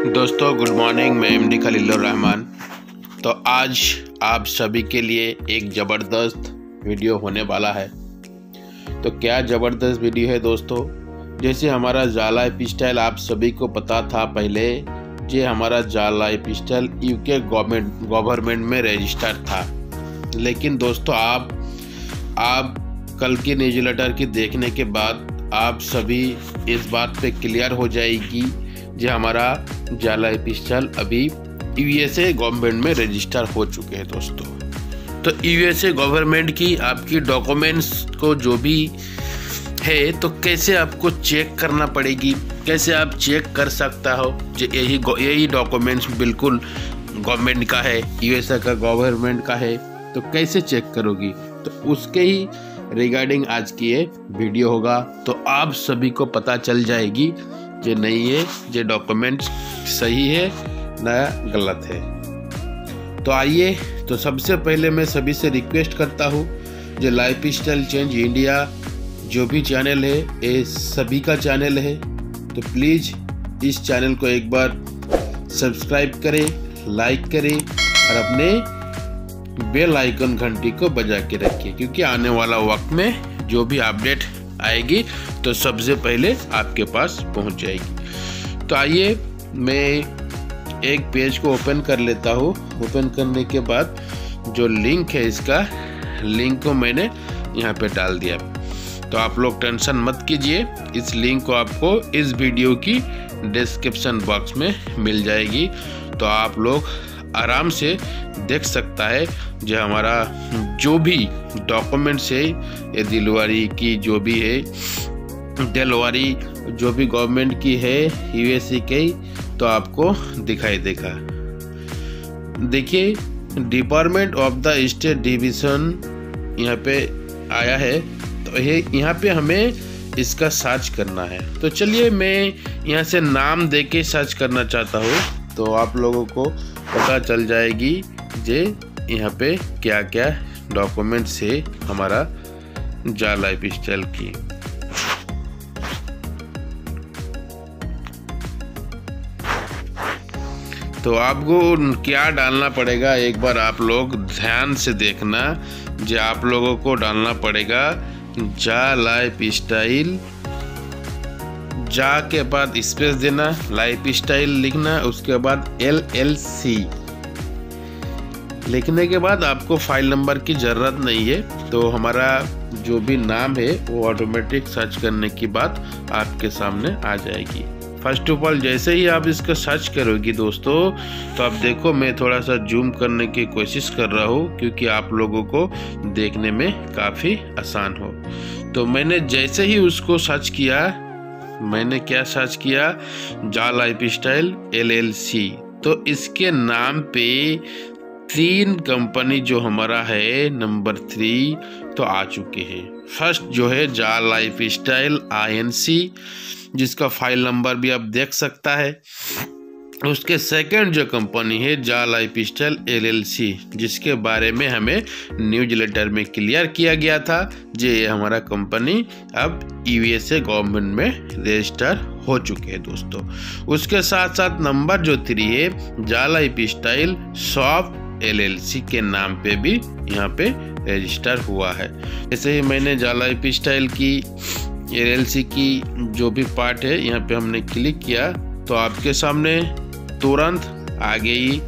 दोस्तों good morning मैं M D Khalil Rahman तो आज आप सभी के लिए एक ज़बरदस्त वीडियो होने वाला है। तो क्या ज़बरदस्त वीडियो है दोस्तों? जैसे हमारा जाला पिस्टल आप सभी को पता था पहले, जे हमारा जाला पिस्टल यूके गवर्नमेंट गवर्नमेंट में रजिस्टर था। लेकिन दोस्तों, आप आप कल के न्यूज़ लेटर की देखने के बाद आप सभी इस बात पे क्लियर हो जाएगी जो हमारा जाला पिस्टल अभी यूएसए गवर्नमेंट में रजिस्टर हो चुके हैं दोस्तों। तो यूएसए गवर्नमेंट की आपकी डॉक्यूमेंट्स को जो भी है तो कैसे आपको चेक करना पड़ेगी? कैसे आप चेक कर सकता हो यही यही डॉक्यूमेंट्स बिल्कुल गवर्नमेंट का है, यूएसए का गवर्नमेंट का है तो कैसे चेक करोगी? तो उसके ही रिगार्डिंग आज की ये वीडियो होगा तो आप सभी को पता चल जाएगी जो नहीं है जो डॉक्यूमेंट सही है, ना गलत है। तो आइए तो सबसे पहले मैं सभी से रिक्वेस्ट करता हूँ, जो लाइफ स्टाइल चेंज इंडिया जो भी चैनल है, ये सभी का चैनल है तो प्लीज़ इस चैनल को एक बार सब्सक्राइब करें लाइक करें, और अपने बेल आइकन घंटी को बजा के रखिए, क्योंकि आने वाला वक्त में जो भी अपडेट आएगी तो सबसे पहले आपके पास पहुँच जाएगी। तो आइए मैं एक पेज को ओपन कर लेता हूँ। ओपन करने के बाद जो लिंक है इसका, लिंक को मैंने यहाँ पे डाल दिया। तो आप लोग टेंशन मत कीजिए, इस लिंक को आपको इस वीडियो की डिस्क्रिप्शन बॉक्स में मिल जाएगी। तो आप लोग आराम से देख सकता है जो हमारा जो भी डॉक्यूमेंट्स है, ये दिलवारी की जो भी है, दिलवारी जो भी गवर्नमेंट की है यूएससी की तो आपको दिखाई देगा। देखिए department of the state division यहाँ पे आया है तो ये यहाँ पे हमें इसका सर्च करना है। तो चलिए मैं यहाँ से नाम दे के सर्च करना चाहता हूँ तो आप लोगों को पता चल जाएगी जे यहाँ पे क्या क्या डॉक्यूमेंट्स है हमारा जा लाइफ स्टाइल की। तो आपको क्या डालना पड़ेगा? एक बार आप लोग ध्यान से देखना जो आप लोगों को डालना पड़ेगा जा लाइफ स्टाइल जा के बाद स्पेस देना लाइफ स्टाइल लिखना, उसके बाद एल एल सी लिखने के बाद आपको फ़ाइल नंबर की ज़रूरत नहीं है तो हमारा जो भी नाम है, वो ऑटोमेटिक सर्च करने की बात आपके सामने आ जाएगी। फ़र्स्ट ऑफ़ ऑल जैसे ही आप इसका सर्च करोगी दोस्तों तो आप देखो, मैं थोड़ा सा जूम करने की कोशिश कर रहा हूँ, क्योंकि आप लोगों को देखने में काफ़ी आसान हो। तो मैंने जैसे ही उसको सर्च किया, मैंने क्या सर्च किया? जा लाइफ स्टाइल एल तो इसके नाम पे तीन कंपनी जो हमारा है नंबर थ्री तो आ चुके हैं। फ़र्स्ट जो है जा लाइफ स्टाइल आई जिसका फ़ाइल नंबर भी आप देख सकता है। उसके सेकंड जो कंपनी है जा लाइफ स्टाइल एल जिसके बारे में हमें न्यूज़ लेटर में क्लियर किया गया था जे ये हमारा कंपनी अब यूएसए गवर्नमेंट में रजिस्टर हो चुके हैं दोस्तों। उसके साथ साथ नंबर जो थ्री है जा लाइफ स्टाइल सॉफ्ट एलएलसी के नाम पे भी यहाँ पे रजिस्टर हुआ है। जैसे ही मैंने जा लाइफ स्टाइल की, एलएलसी की जो भी पार्ट है, यहाँ पे हमने क्लिक किया तो आपके सामने तुरंत आ गई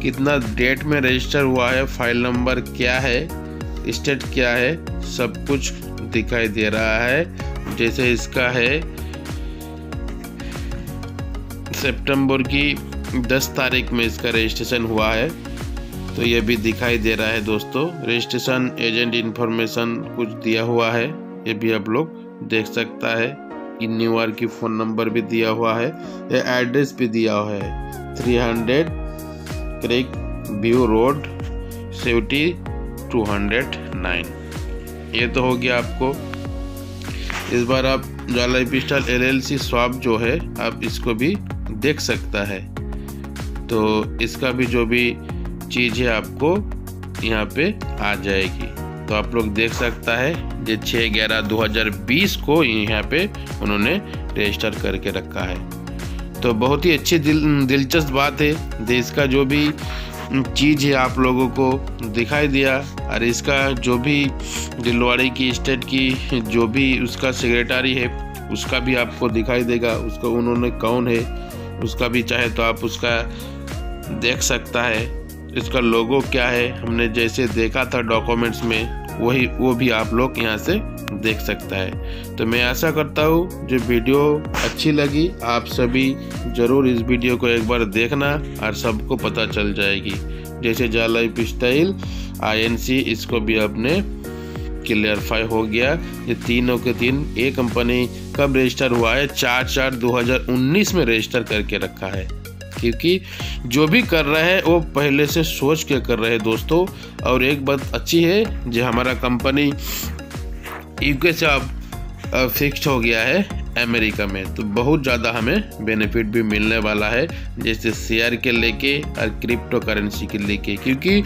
कितना डेट में रजिस्टर हुआ है फ़ाइल नंबर क्या है स्टेट क्या है, सब कुछ दिखाई दे रहा है। जैसे इसका है, सितंबर की 10 तारीख में इसका रजिस्ट्रेशन हुआ है। तो ये भी दिखाई दे रहा है दोस्तों। रजिस्ट्रेशन एजेंट इंफॉर्मेशन कुछ दिया हुआ है। ये भी आप लोग देख सकता है न्यूयॉर्क की फ़ोन नंबर भी दिया हुआ है। ये एड्रेस भी दिया हुआ है। Three hundred creek view road seventy two hundred nine ये तो हो गया आपको। इस बार आप जाला पिस्टल एल एल सी स्वाप जो है, आप इसको भी देख सकता है। तो इसका भी जो भी चीज़ आपको यहाँ पे आ जाएगी। तो आप लोग देख सकता है जो छः ग्यारह दो हज़ार बीस को यहाँ पे उन्होंने रजिस्टर करके रखा है। तो बहुत ही अच्छी दिल, दिलचस्प बात है, देश का जो भी चीज़ है आप लोगों को दिखाई दिया, और इसका जो भी दिलवाड़ी की स्टेट की जो भी उसका सेक्रेटरी है, उसका भी आपको दिखाई देगा, उसका उन्होंने कौन है, उसका भी चाहे तो आप उसका देख सकता है। इसका लोगो क्या है? हमने जैसे देखा था डॉक्यूमेंट्स में, वही, वो भी आप लोग यहाँ से देख सकता है। तो मैं आशा करता हूँ, जो वीडियो अच्छी लगी, आप सभी ज़रूर इस वीडियो को एक बार देखना और सबको पता चल जाएगी। जैसे जालाई पिस्टाइल आईएनसी इसको भी आपने क्लियरफाई हो गया। ये तीनों के तीन ये कंपनी कब रजिस्टर हुआ है? चार चार 2019 में रजिस्टर करके रखा है। क्योंकि जो भी कर रहे हैं, वो पहले से सोच के कर रहे हैं दोस्तों। और एक बात अच्छी है जो हमारा कंपनी यूके से अब फिक्स हो गया है अमेरिका में। तो बहुत ज़्यादा हमें बेनिफिट भी मिलने वाला है, जैसे शेयर के लेके और क्रिप्टो करेंसी के लेके। क्योंकि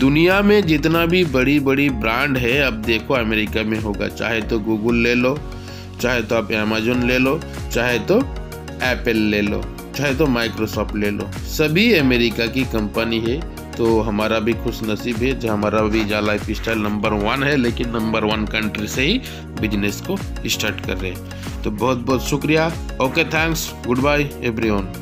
दुनिया में जितना भी बड़ी बड़ी ब्रांड है, अब देखो अमेरिका में होगा। चाहे तो गूगल ले लो, चाहे तो आप अमेजोन ले लो, चाहे तो एप्पल ले लो। चाहे तो माइक्रोसॉफ्ट ले लो। सभी अमेरिका की कंपनी है तो हमारा भी खुश नसीब है जो हमारा भी जा लाइफ स्टाइल नंबर वन है, लेकिन नंबर वन कंट्री से ही बिज़नेस को स्टार्ट कर रहे हैं। तो बहुत बहुत शुक्रिया। Okay thanks goodbye everyone